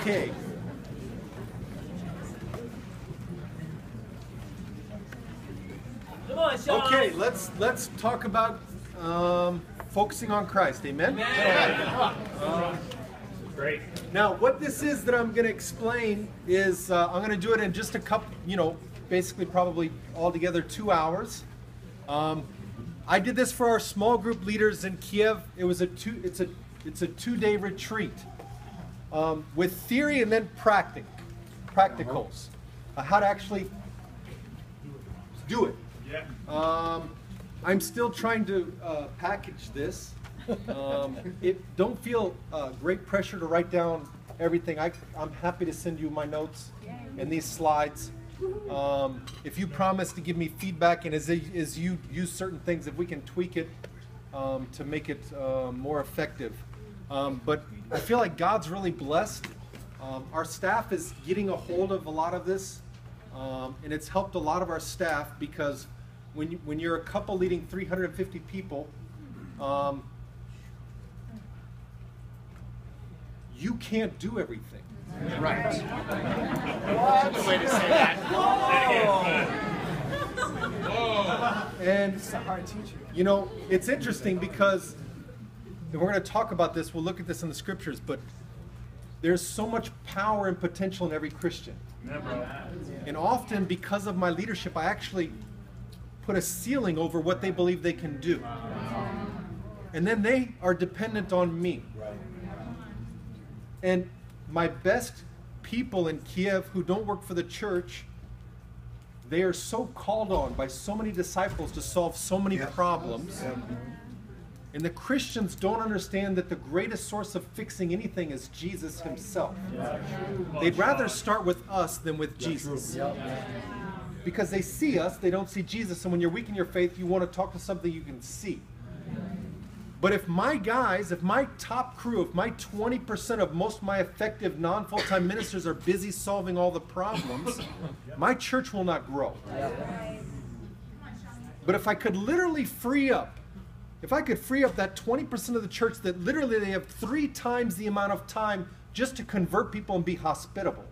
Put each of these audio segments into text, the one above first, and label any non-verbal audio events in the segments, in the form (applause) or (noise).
Okay. Come on, Shawn. Okay, let's let's talk about um, focusing on Christ. Amen. Great. Now, what this is that I'm going to explain is uh, I'm going to do it in just a couple, you know, basically probably altogether two hours. Um, I did this for our small group leaders in Kiev. It was a two. It's a it's a two-day retreat um, with theory and then practic, practicals, uh, how to actually do it. Yeah. Um, I'm still trying to uh, package this. Um, (laughs) it don't feel uh, great pressure to write down everything. I, I'm happy to send you my notes and these slides. Um, if you promise to give me feedback and as, as you use certain things, if we can tweak it um, to make it uh, more effective. Um, but I feel like God's really blessed. Um, our staff is getting a hold of a lot of this, um, and it's helped a lot of our staff because when, you, when you're a couple leading 350 people, um, you can't do everything. Right. That's a good way to say that. And It's a hard teacher. You know, it's interesting because, and we're going to talk about this, we'll look at this in the scriptures, but there's so much power and potential in every Christian. Yeah, bro. And often, because of my leadership, I actually put a ceiling over what they believe they can do. And then they are dependent on me. And my best people in Kiev who don't work for the church, they are so called on by so many disciples to solve so many problems. And the Christians don't understand that the greatest source of fixing anything is Jesus himself. They'd rather start with us than with Jesus. Because they see us, they don't see Jesus. And when you're weak in your faith, you want to talk to something you can see. But if my guys, if my top crew, if my 20% of most of my effective non full time (laughs) ministers are busy solving all the problems, (laughs) my church will not grow. But if I could literally free up, if I could free up that 20% of the church that literally they have three times the amount of time just to convert people and be hospitable.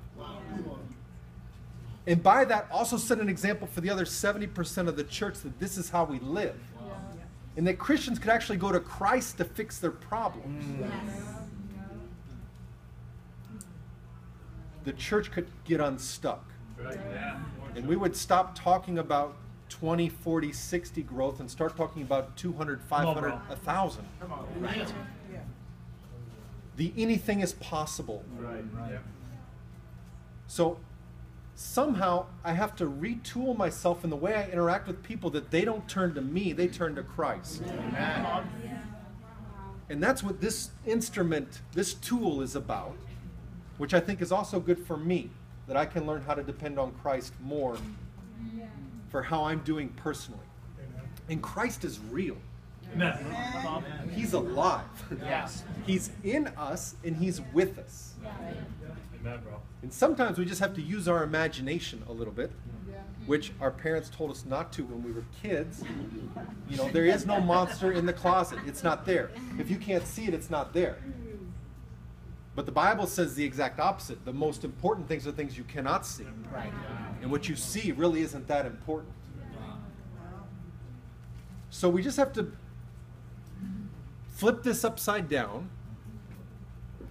And by that, also set an example for the other 70% of the church that this is how we live. And that Christians could actually go to Christ to fix their problems. Mm. The church could get unstuck. Right. Yeah. And we would stop talking about 20, 40, 60 growth and start talking about 200, 500, bro. 1,000. Right. The anything is possible. Right. Yeah. So somehow I have to retool myself in the way I interact with people that they don't turn to me, they turn to Christ. And that's what this instrument, this tool is about, which I think is also good for me, that I can learn how to depend on Christ more for how I'm doing personally. And Christ is real. Amen. He's alive. Yes. He's in us and he's with us. Amen, bro. And sometimes we just have to use our imagination a little bit, which our parents told us not to when we were kids. You know, there is no monster in the closet. It's not there. If you can't see it, it's not there. But the Bible says the exact opposite. The most important things are things you cannot see. Right. And what you see really isn't that important. So we just have to flip this upside down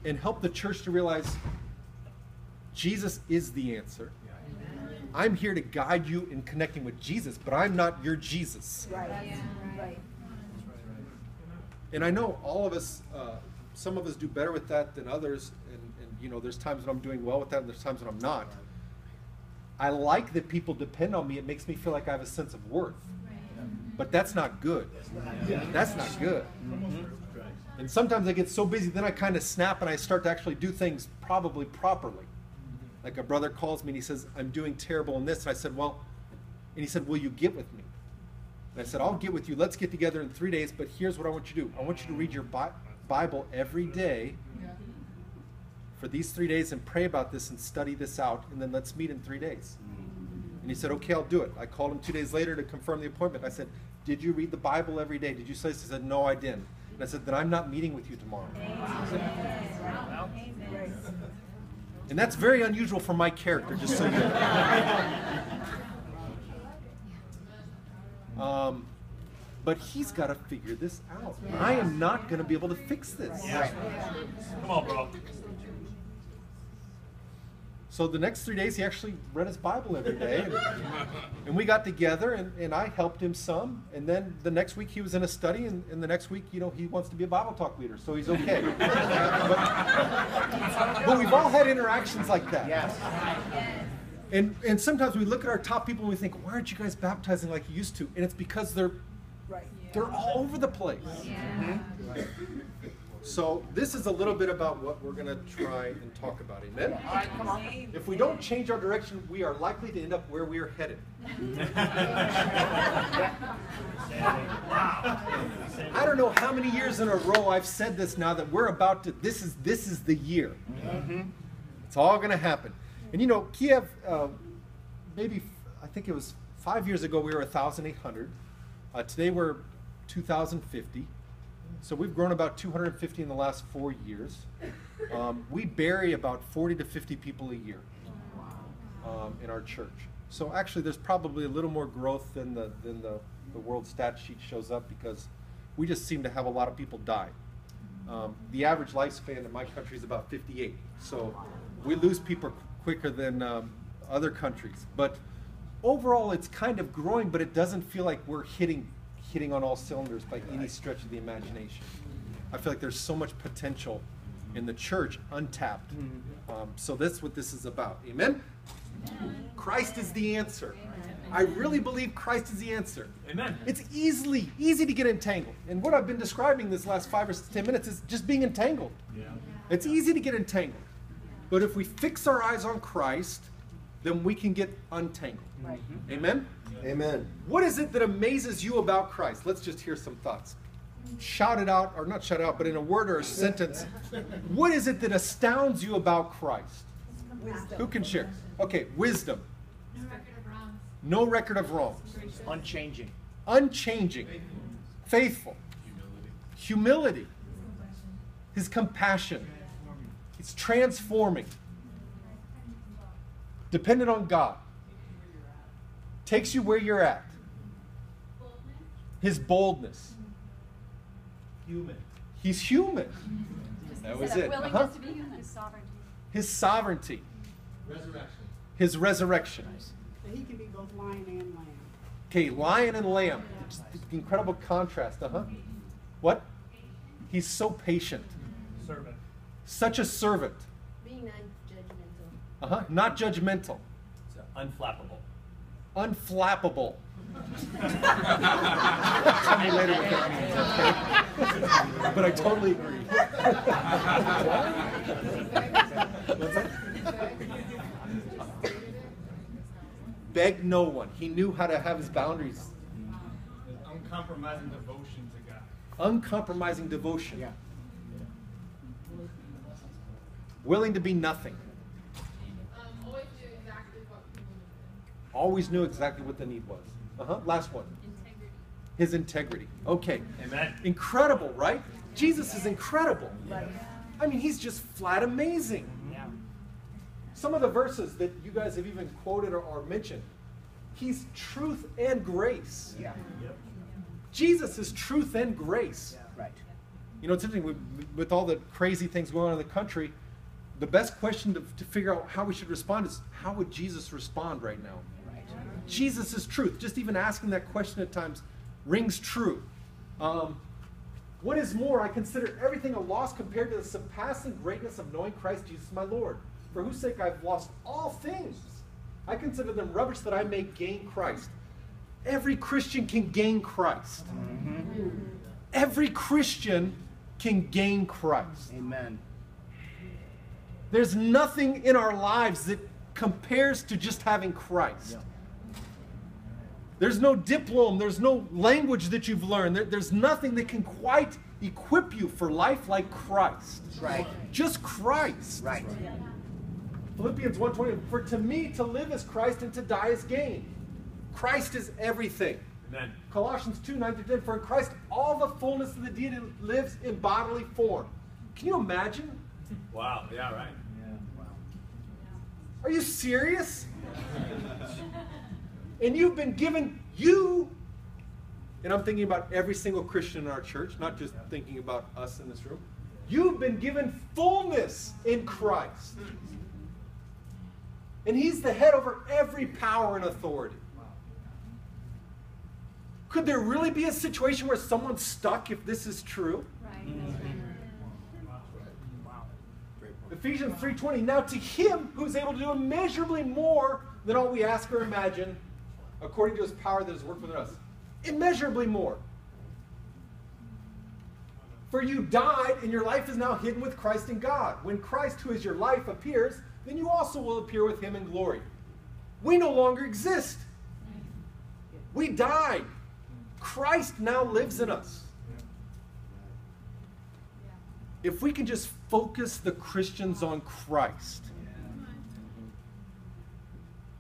and help the church to realize Jesus is the answer. I'm here to guide you in connecting with Jesus, but I'm not your Jesus. And I know all of us, uh, some of us do better with that than others, and, and you know, there's times when I'm doing well with that, and there's times when I'm not. I like that people depend on me. It makes me feel like I have a sense of worth. But that's not good. That's not good. Mm-hmm. And sometimes I get so busy, then I kind of snap and I start to actually do things probably properly. Mm-hmm. Like a brother calls me and he says, I'm doing terrible in this. And I said, Well, and he said, Will you get with me? And I said, I'll get with you. Let's get together in three days, but here's what I want you to do I want you to read your Bi- Bible every day for these three days and pray about this and study this out, and then let's meet in three days. And he said, Okay, I'll do it. I called him two days later to confirm the appointment. I said, Did you read the Bible every day? Did you say this? He said, No, I didn't. And I said, Then I'm not meeting with you tomorrow. And that's very unusual for my character, just so you know. (laughs) Um, but he's got to figure this out. I am not going to be able to fix this. Yeah. Come on, bro. So the next three days, he actually read his Bible every day. And, and we got together, and, and I helped him some. And then the next week, he was in a study, and, and the next week, you know, he wants to be a Bible talk leader, so he's okay. (laughs) but, but we've all had interactions like that. Yes. And, and sometimes we look at our top people and we think, why aren't you guys baptizing like you used to? And it's because they're they're all over the place. Mm-hmm. So this is a little bit about what we're going to try and talk about. Amen. All right, come on. If we don't change our direction, we are likely to end up where we are headed. (laughs) I don't know how many years in a row I've said this now that we're about to. This is this is the year. It's all going to happen. And you know, Kiev, uh, maybe I think it was five years ago we were 1,800. Uh, today we're 2,050. So we've grown about 250 in the last four years. Um, we bury about 40 to 50 people a year um, in our church. So actually, there's probably a little more growth than the than the, the world stat sheet shows up because we just seem to have a lot of people die. Um, the average lifespan in my country is about 58. So we lose people quicker than um, other countries. But overall, it's kind of growing, but it doesn't feel like we're hitting hitting on all cylinders by any stretch of the imagination. I feel like there's so much potential in the church untapped. Um, so that's what this is about. Amen? Christ is the answer. I really believe Christ is the answer. Amen. It's easily easy to get entangled. And what I've been describing this last five or ten minutes is just being entangled. Yeah. It's easy to get entangled. But if we fix our eyes on Christ, then we can get untangled. Right. Amen? Amen. What is it that amazes you about Christ? Let's just hear some thoughts. Shout it out, or not shout it out, but in a word or a sentence. What is it that astounds you about Christ? Who can share? Okay, wisdom. No record of wrongs. Unchanging. Unchanging. Faithful. Humility. His compassion. It's transforming. Dependent on God. Takes you where you're at. His boldness. Human. He's human. That was it. Willingness Uh-huh. to be human. His sovereignty. His sovereignty. Resurrection. His resurrection. So he can be both lion and lamb. Okay, lion and lamb. Just incredible contrast. Uh huh. What? He's so patient. Servant. Such a servant. Being non-judgmental. Uh huh. Not judgmental. It's unflappable. Unflappable. Tell me later what that means, okay? but I totally agree. What's that? Beg no one. He knew how to have his boundaries. uncompromising devotion to God. Uncompromising devotion. Yeah. Willing to be nothing. Um, always knew exactly what we needed. Always knew exactly what the need was. Uh huh. Last one. Integrity. His integrity. Okay. Amen. Incredible, right? Jesus is incredible. I mean, he's just flat amazing. Yeah. Some of the verses that you guys have even quoted or, or mentioned, he's truth and grace. Yeah. Yep. Jesus is truth and grace. Right. You know, it's interesting with, with all the crazy things going on in the country. The best question to, to figure out how we should respond is how would Jesus respond right now? Jesus is truth. Just even asking that question at times rings true. Um, what is more, I consider everything a loss compared to the surpassing greatness of knowing Christ Jesus my Lord, for whose sake I've lost all things. I consider them rubbish that I may gain Christ. Every Christian can gain Christ. Every Christian can gain Christ. Amen. There's nothing in our lives that compares to just having Christ. There's no diploma, there's no language that you've learned. There- there's nothing that can quite equip you for life like Christ. Right. Just Christ. Right. Philippians 1:20 For to me to live is Christ and to die is gain. Christ is everything. Amen. Colossians 2 9 through 10 For in Christ all the fullness of the deity lives in bodily form. Can you imagine? Wow. Yeah, right. Wow. Are you serious? (laughs) and you've been given you and I'm thinking about every single Christian in our church, not just thinking about us in this room. You've been given fullness in Christ. And He's the head over every power and authority. Could there really be a situation where someone's stuck if this is true? Right. Ephesians 3:20 Now to him who's able to do immeasurably more than all we ask or imagine according to his power that has worked within us. Immeasurably more. For you died and your life is now hidden with Christ in God. When Christ who is your life appears, then you also will appear with him in glory. We no longer exist. We died. Christ now lives in us. If we can just focus the Christians on Christ,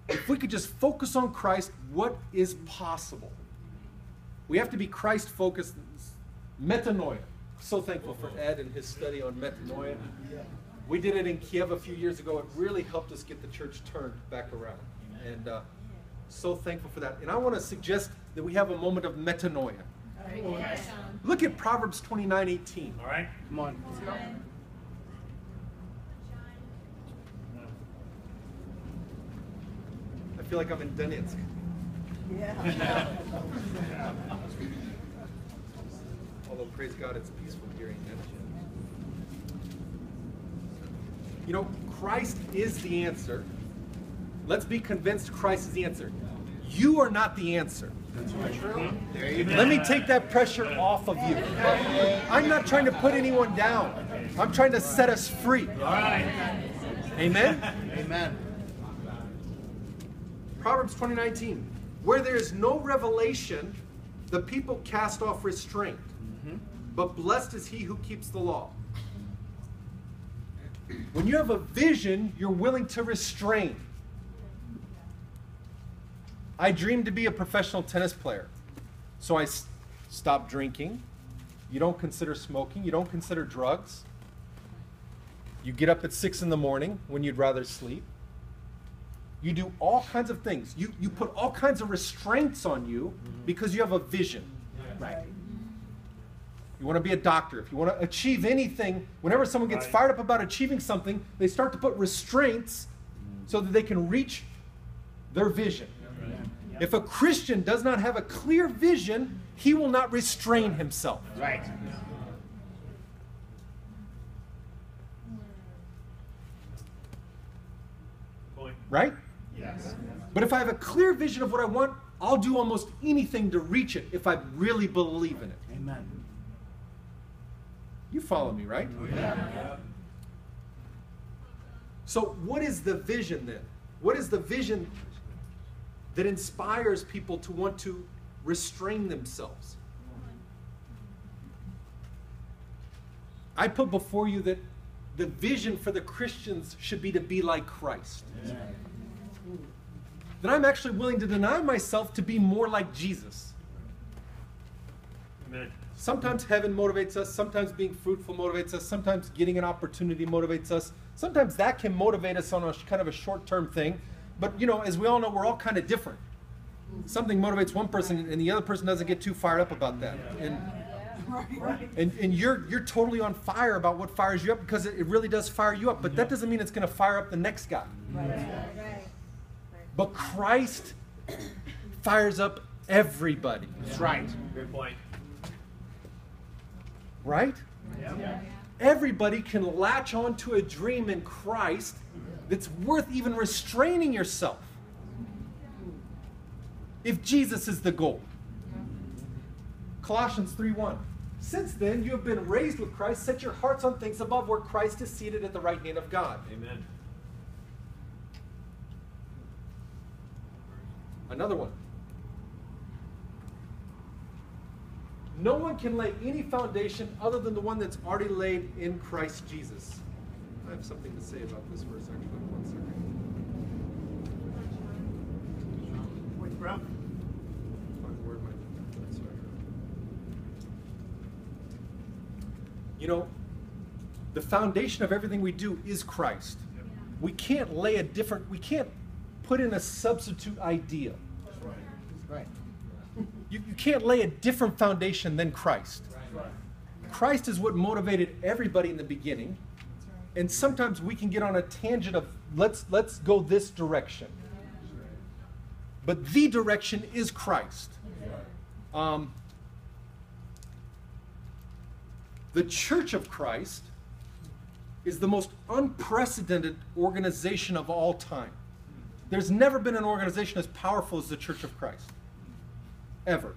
if we could just focus on Christ, what is possible? We have to be Christ focused. Metanoia. So thankful for Ed and his study on metanoia. We did it in Kiev a few years ago. It really helped us get the church turned back around. And uh, so thankful for that. And I want to suggest that we have a moment of metanoia. Look at Proverbs 29 18. All right? Come on. I feel like I'm in Donetsk. Yeah. Although, praise God, it's peaceful here in Donetsk. You know, Christ is the answer. Let's be convinced Christ is the answer. You are not the answer. There you go. Let me take that pressure off of you. I'm not trying to put anyone down. I'm trying to set us free. All right. Amen? Amen. Proverbs 20:19. Where there is no revelation, the people cast off restraint. Mm-hmm. But blessed is he who keeps the law. (clears throat) When you have a vision, you're willing to restrain. I dreamed to be a professional tennis player. So I s- stopped drinking. You don't consider smoking, you don't consider drugs. You get up at 6 in the morning when you'd rather sleep. You do all kinds of things. You, you put all kinds of restraints on you mm-hmm. because you have a vision. Right. You want to be a doctor. If you want to achieve anything, whenever someone gets Right. fired up about achieving something, they start to put restraints mm. so that they can reach their vision. If a Christian does not have a clear vision, he will not restrain himself. Right. Hmm. Right? Yes. But if I have a clear vision of what I want, I'll do almost anything to reach it if I really believe in it. Amen. You follow me, right? Oh, yeah. So, what is the vision then? What is the vision that inspires people to want to restrain themselves? I put before you that the vision for the Christians should be to be like Christ. That I'm actually willing to deny myself to be more like Jesus. Amen. Sometimes heaven motivates us, sometimes being fruitful motivates us, sometimes getting an opportunity motivates us. Sometimes that can motivate us on a kind of a short term thing. But, you know, as we all know, we're all kind of different. Something motivates one person and the other person doesn't get too fired up about that. And, Right. and, and you're, you're totally on fire about what fires you up because it, it really does fire you up. But that doesn't mean it's going to fire up the next guy. Right. But Christ fires up everybody, That's right. Great point. right? Yeah. Everybody can latch onto a dream in Christ that's worth even restraining yourself. If Jesus is the goal. Colossians 3:1. Since then you have been raised with Christ, set your hearts on things above where Christ is seated at the right hand of God. Amen. Another one. No one can lay any foundation other than the one that's already laid in Christ Jesus. I have something to say about this verse actually. One second. Wait, bro. Find the word my- that's right. You know, the foundation of everything we do is Christ. we can't lay a different, we can't put in a substitute idea. Right. (laughs) You, you can't lay a different foundation than Christ. Christ is what motivated everybody in the beginning. And sometimes we can get on a tangent of let's let's go this direction. But the direction is Christ. Um, the Church of Christ is the most unprecedented organization of all time. There's never been an organization as powerful as the Church of Christ. Ever.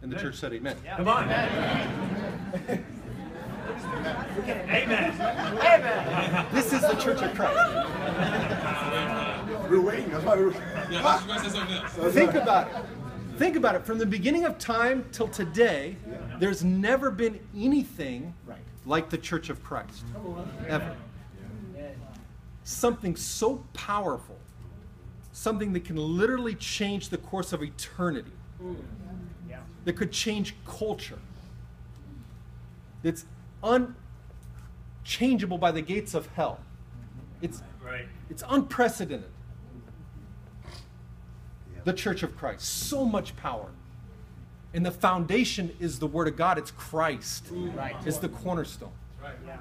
And the church said amen. Come on. Amen. Amen. Amen. This is the Church of Christ. We're waiting. That's why we're. Yeah, you guys say something else. Think about it. Think about it. From the beginning of time till today, there's never been anything Right. like the Church of Christ. Ever. Something so powerful, something that can literally change the course of eternity, Yeah. that could change culture, that's unchangeable by the gates of hell. It's, Right. it's unprecedented. The Church of Christ. So much power. And the foundation is the Word of God. It's Christ. Right. It's the cornerstone. Yeah.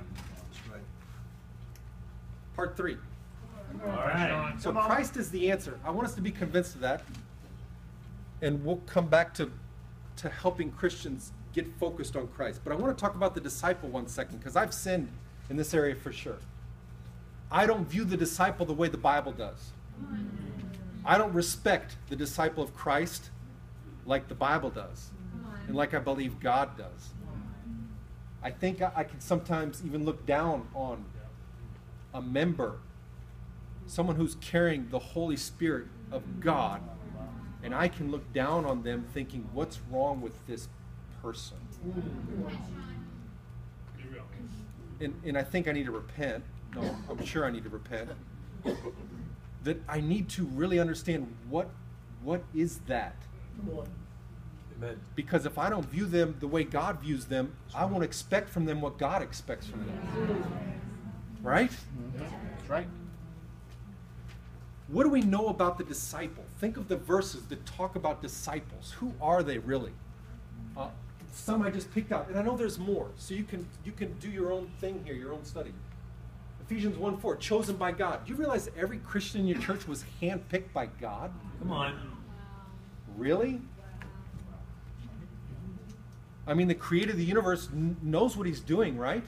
Part three. All right. So Christ is the answer. I want us to be convinced of that. And we'll come back to, to helping Christians get focused on Christ. But I want to talk about the disciple one second, because I've sinned in this area for sure. I don't view the disciple the way the Bible does. I don't respect the disciple of Christ like the Bible does, and like I believe God does. I think I, I can sometimes even look down on a member, someone who's carrying the Holy Spirit of God, and I can look down on them thinking, what's wrong with this person? And, and I think I need to repent. No, I'm sure I need to repent. That I need to really understand what what is that? Amen. Because if I don't view them the way God views them, I won't expect from them what God expects from them. Right? That's right. What do we know about the disciple? Think of the verses that talk about disciples. Who are they really? Uh, some I just picked out, and I know there's more. So you can you can do your own thing here, your own study. Ephesians 1 4, chosen by God. Do you realize every Christian in your church was handpicked by God? Come on. Really? I mean, the creator of the universe kn- knows what he's doing, right?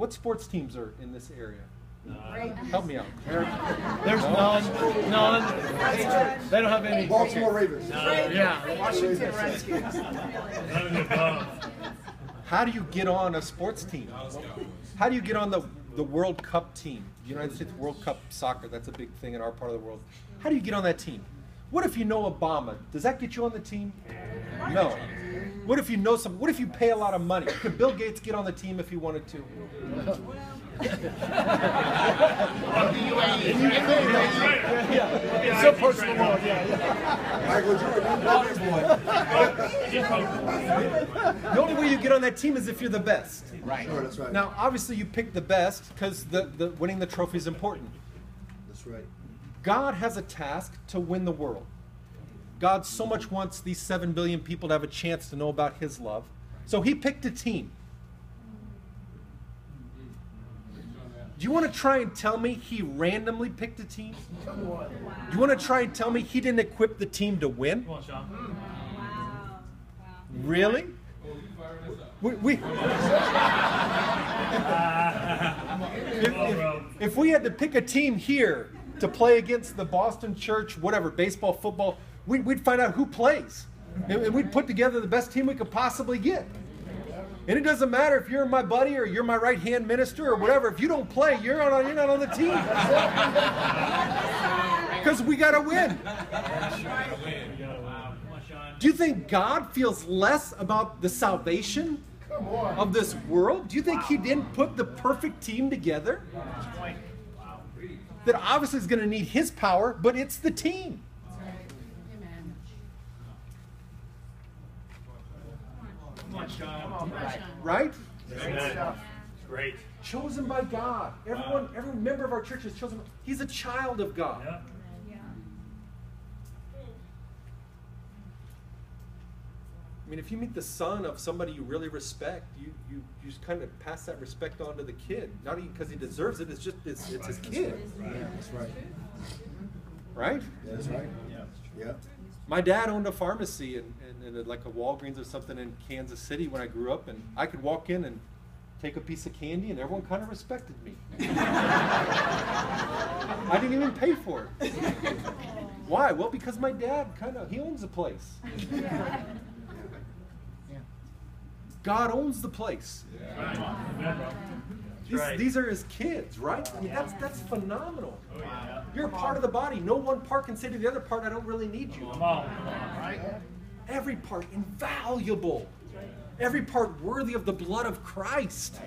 What sports teams are in this area? Help me out. (laughs) There's none, none. They don't have any. Baltimore Ravens. Yeah. Washington Redskins. None above. How do you get on a sports team? How do you get on the, the World Cup team? United States World Cup soccer, that's a big thing in our part of the world. How do you get on that team? What if you know Obama? Does that get you on the team? No. What if you know some? What if you pay a lot of money? Could Bill Gates get on the team if he wanted to? It's (laughs) so personal world, yeah, yeah. Michael Jordan. The only way you get on that team is if you're the best. Right. Sure, that's right. Now, obviously, you pick the best because the, the winning the trophy is important. That's right. God has a task to win the world. God so much wants these 7 billion people to have a chance to know about His love. So He picked a team. Do you want to try and tell me He randomly picked a team? Do you want to try and tell me He didn't equip the team to win? On, Wow. Wow. Really? We, we, (laughs) if, if- if we had to pick a team here to play against the Boston Church, whatever, baseball, football, we'd, we'd find out who plays. And, and we'd put together the best team we could possibly get. And it doesn't matter if you're my buddy or you're my right hand minister or whatever. If you don't play, you're, on, you're not on the team. (laughs) Because we got to win. Do you think God feels less about the salvation of this world? Do you think He didn't put the perfect team together? That obviously is going to need His power, but it's the team, Come on, Shawn. right? Amen. Great. Chosen by God. Everyone, every member of our church is chosen. He's a child of God. Yeah. Yeah. I mean, if you meet the son of somebody you really respect, you you, you just kind of pass that respect on to the kid. Not even because he deserves it. It's just it's, it's his kid, That's right. right? That's right. Yeah. My dad owned a pharmacy and, and, and like a Walgreens or something in Kansas City when I grew up, and I could walk in and take a piece of candy, and everyone kind of respected me. I didn't even pay for it. Why? Well, because my dad kind of he owns the place. God owns the place. Right. These, right. these are his kids, right? I mean, that's that's phenomenal. Oh, yeah. You're a part of the body. No one part can say to the other part, "I don't really need you." Come on, come on. Right? Every part invaluable. Every part worthy of the blood of Christ.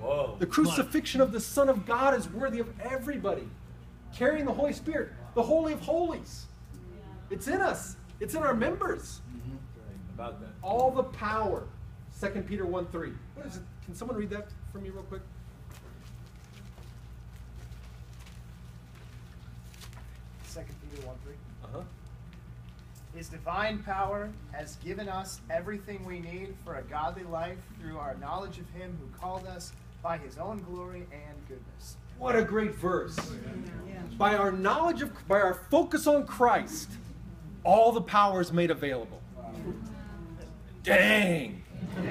Whoa. The crucifixion of the Son of God is worthy of everybody. Carrying the Holy Spirit, the Holy of Holies. It's in us. It's in our members. Mm-hmm. About that. All the power. 2 Peter 1 3. What is it? Can someone read that for me real quick? Second Peter 1 3. His divine power has given us everything we need for a godly life through our knowledge of Him who called us by His own glory and goodness. What a great verse. Oh, by our knowledge of, by our focus on Christ, all the power is made available. Dang. (laughs)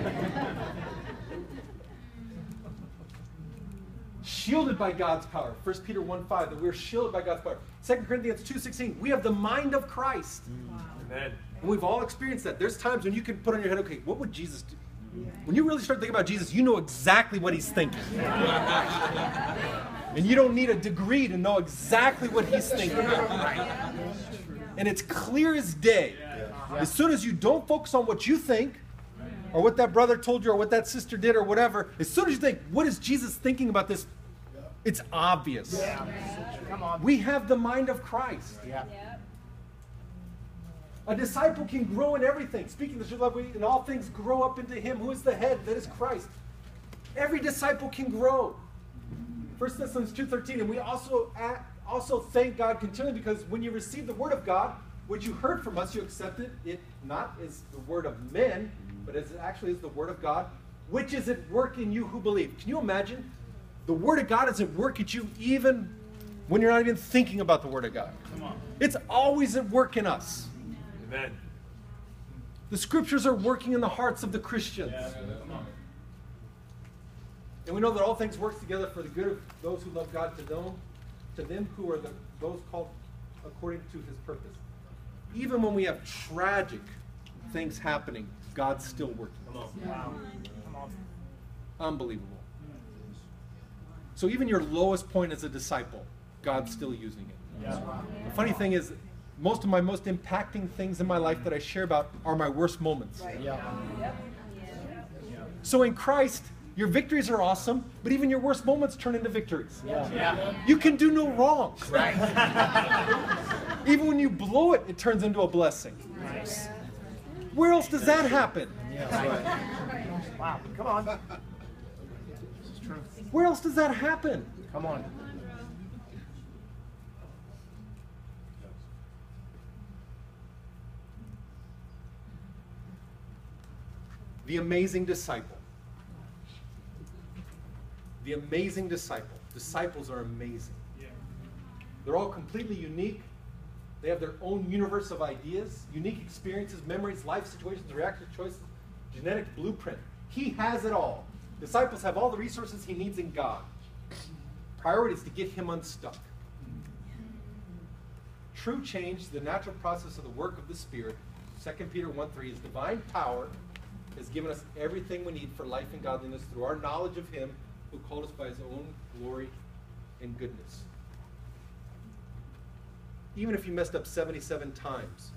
shielded by God's power. 1 Peter 1 5, that we're shielded by God's power. 2 Corinthians two sixteen, we have the mind of Christ. Mm. Amen. And we've all experienced that. There's times when you can put on your head, okay, what would Jesus do? When you really start thinking about Jesus, you know exactly what he's thinking. (laughs) and you don't need a degree to know exactly what he's thinking. And it's clear as day. As soon as you don't focus on what you think, or what that brother told you, or what that sister did, or whatever, as soon as you think, what is Jesus thinking about this? It's obvious. Come on. We have the mind of Christ. Yeah. Yep. A disciple can grow in everything. Speaking the truth, love, we in all things grow up into Him who is the head, that is Christ. Every disciple can grow. 1 Thessalonians 2.13, and we also a- also thank God continually because when you receive the word of God, which you heard from us, you accepted it not as the word of men, but as it actually is the word of God, which is at work in you who believe. Can you imagine? The word of God is at work at you even when you're not even thinking about the word of God. It's always at work in us. Amen. The scriptures are working in the hearts of the Christians. Come on. And we know that all things work together for the good of those who love God to know, to them who are the, those called according to his purpose. Even when we have tragic things happening, God's still working. Come on. Wow. Come on. Unbelievable. So even your lowest point as a disciple, God's still using it. The funny thing is, most of my most impacting things in my life that I share about are my worst moments. So in Christ, your victories are awesome, but even your worst moments turn into victories. You can do no wrong. (laughs) even when you blow it, it turns into a blessing. Where else does that happen? Wow. Come on. Where else does that happen? Come on. The amazing disciple. The amazing disciple. Disciples are amazing. They're all completely unique. They have their own universe of ideas, unique experiences, memories, life situations, reactive choices, genetic blueprint. He has it all. Disciples have all the resources he needs in God. Priority is to get him unstuck. True change, the natural process of the work of the Spirit, 2 Peter 1 3, is divine power has given us everything we need for life and godliness through our knowledge of Him who called us by His own glory and goodness. Even if you messed up 77 times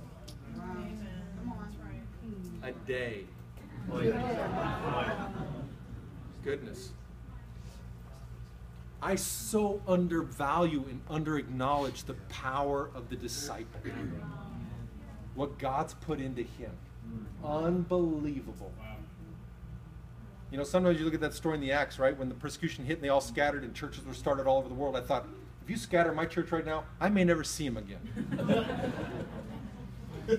a day, oh, goodness. I so undervalue and underacknowledge the power of the disciple. What God's put into him. Unbelievable. You know, sometimes you look at that story in the Acts, right? When the persecution hit and they all scattered and churches were started all over the world. I thought, if you scatter my church right now, I may never see him again. (laughs)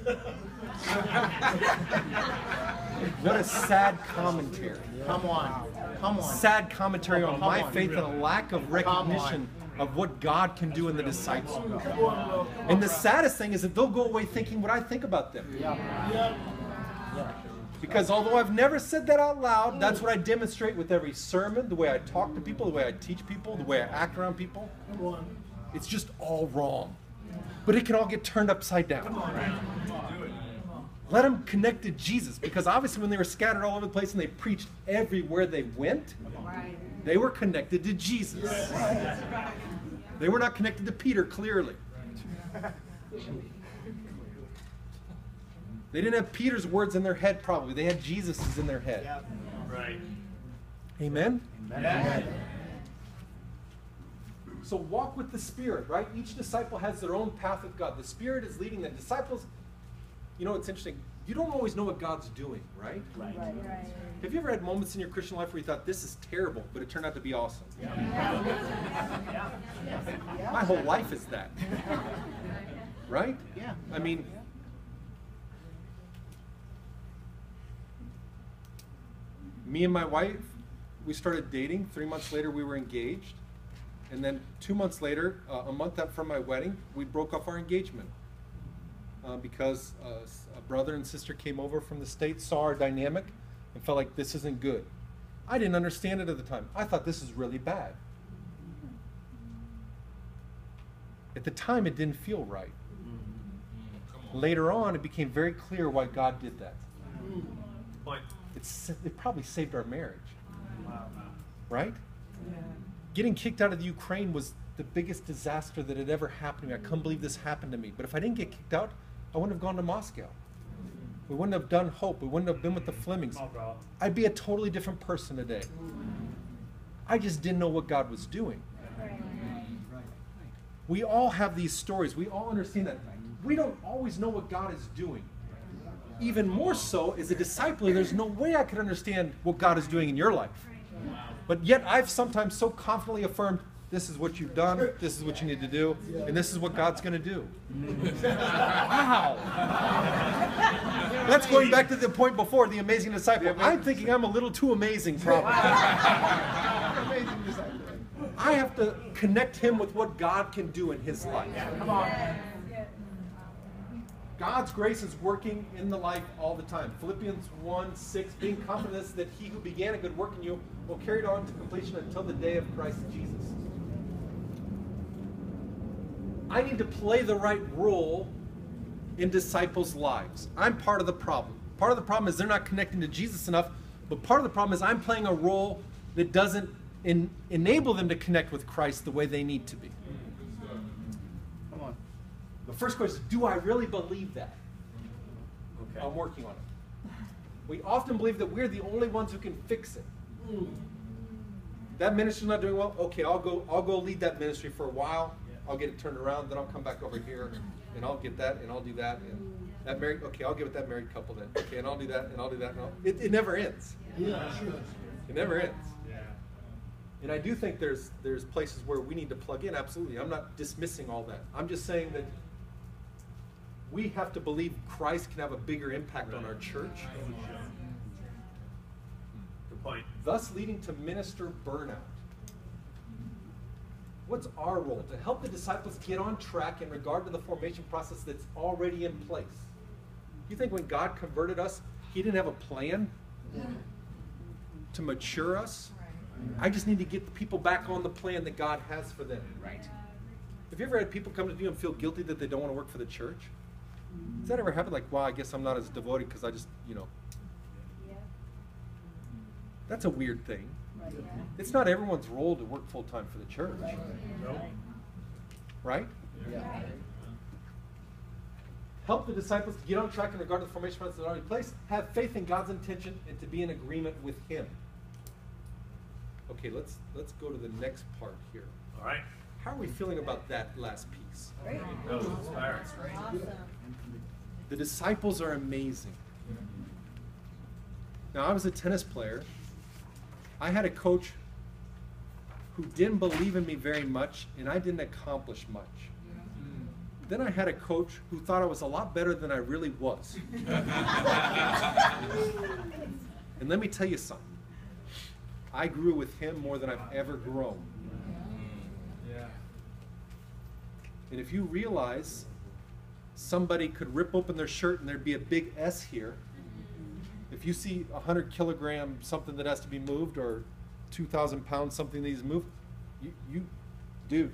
what a sad commentary. Come on. Come on. Sad commentary on Come my on. faith and a lack of recognition of what God can do in the disciples. And the saddest thing is that they'll go away thinking what I think about them. Because although I've never said that out loud, that's what I demonstrate with every sermon, the way I talk to people, the way I teach people, the way I act around people. It's just all wrong. But it can all get turned upside down. Let them connect to Jesus because obviously when they were scattered all over the place and they preached everywhere they went, Right. they were connected to Jesus. They were not connected to Peter, clearly. They didn't have Peter's words in their head, probably. They had Jesus's in their head. Yep. Right. Amen? Amen. So walk with the Spirit, right? Each disciple has their own path with God. The Spirit is leading the disciples. You know, it's interesting. You don't always know what God's doing, right? Right. Right. Have you ever had moments in your Christian life where you thought, this is terrible, but it turned out to be awesome? Yeah. My whole life is that. (laughs) Right? Yeah. I mean, me and my wife, we started dating. Three months later, we were engaged. And then two months later, uh, a month out from my wedding, we broke off our engagement. Uh, because uh, s- a brother and sister came over from the States, saw our dynamic, and felt like this isn't good. I didn't understand it at the time. I thought this is really bad. At the time, it didn't feel right. Later on, it became very clear why God did that. Point. It's, it probably saved our marriage, Wow. right? Getting kicked out of the Ukraine was the biggest disaster that had ever happened to me. I couldn't believe this happened to me. But if I didn't get kicked out, I wouldn't have gone to Moscow. We wouldn't have done Hope. We wouldn't have been with the Flemings. I'd be a totally different person today. I just didn't know what God was doing. We all have these stories. We all understand that. We don't always know what God is doing. Even more so, as a disciple, there's no way I could understand what God is doing in your life. But yet, I've sometimes so confidently affirmed this is what you've done, this is what you need to do, and this is what God's going to do. wow. That's going back to the point before the amazing disciple. I'm thinking I'm a little too amazing, probably. I have to connect him with what God can do in his life. Come on. God's grace is working in the life all the time. Philippians 1 6, being confident that he who began a good work in you will carry it on to completion until the day of Christ Jesus. I need to play the right role in disciples' lives. I'm part of the problem. Part of the problem is they're not connecting to Jesus enough, but part of the problem is I'm playing a role that doesn't en- enable them to connect with Christ the way they need to be. Come on. The first question is Do I really believe that? Okay. I'm working on it. We often believe that we're the only ones who can fix it. Mm. That ministry's not doing well. Okay, I'll go. I'll go lead that ministry for a while. I'll get it turned around. Then I'll come back over here, and I'll get that, and I'll do that, and that married. Okay, I'll give it that married couple then. Okay, and I'll do that, and I'll do that. And I'll, it, it never ends. Yeah, sure. It never ends. Yeah. And I do think there's there's places where we need to plug in. Absolutely, I'm not dismissing all that. I'm just saying that we have to believe Christ can have a bigger impact on our church, Good point. thus leading to minister burnout. What's our role? To help the disciples get on track in regard to the formation process that's already in place. You think when God converted us, He didn't have a plan to mature us? I just need to get the people back on the plan that God has for them. Right. Have you ever had people come to you and feel guilty that they don't want to work for the church? Does that ever happen? Like, well, I guess I'm not as devoted because I just, you know, that's a weird thing. It's not everyone's role to work full time for the church, right? Yeah. Help the disciples to get on track in regard to the formation plans that are already placed. Have faith in God's intention and to be in agreement with Him. Okay, let's let's go to the next part here. All right. How are we feeling about that last piece? Great. That was inspiring. Awesome. The disciples are amazing. Now, I was a tennis player, I had a coach who didn't believe in me very much, and I didn't accomplish much. Then I had a coach who thought I was a lot better than I really was. and let me tell you something. I grew with him more than I've ever grown. And if you realize somebody could rip open their shirt and there'd be a big S here, if you see a hundred kilogram something that has to be moved or two thousand pounds something that needs moved, you, you, dude,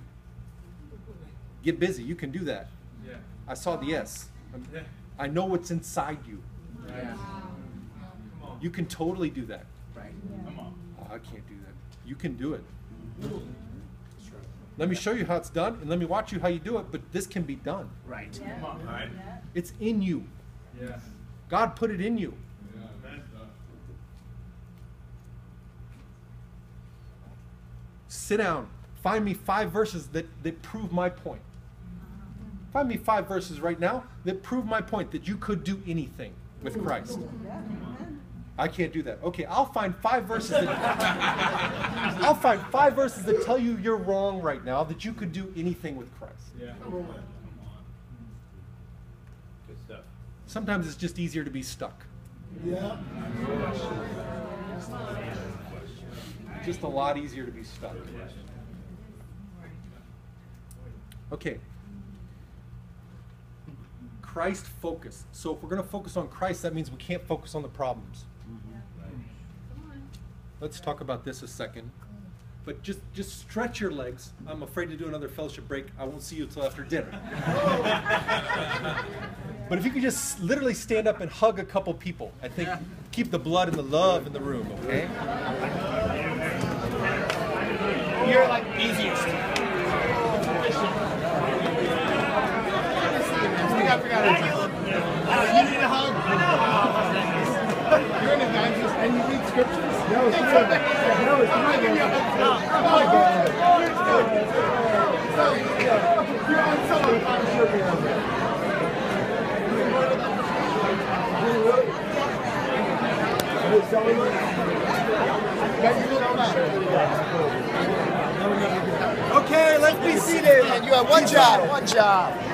get busy. You can do that. Yeah. I saw the S. I'm- Yeah. I know what's inside you. Right. Wow. You can totally do that. Right. Come on. Oh, I can't do that. You can do it. Let me show you how it's done, and let me watch you how you do it. But this can be done. Right. Yeah. Come on. All right. Yeah. It's in you. Yes. God put it in you. Sit down. Find me five verses that, that prove my point. Find me five verses right now that prove my point that you could do anything with Christ. I can't do that. Okay, I'll find five verses that (laughs) I'll find five verses that tell you you're wrong right now that you could do anything with Christ. Yeah. Come on. Good stuff. Sometimes it's just easier to be stuck. Yeah. Just a lot easier to be stuck. Okay. Christ focus. So if we're going to focus on Christ, that means we can't focus on the problems. Let's talk about this a second. But just just stretch your legs. I'm afraid to do another fellowship break. I won't see you until after dinner. (laughs) but if you could just literally stand up and hug a couple people, I think keep the blood and the love in the room, okay? You're like easiest. I forgot you need a hug? You're an evangelist and you read scriptures? No, it's not. No, it's not. You're on someone. I'm sure you're on there. You're selling it? But you look back. Okay, let's be seated. You have one job, one job.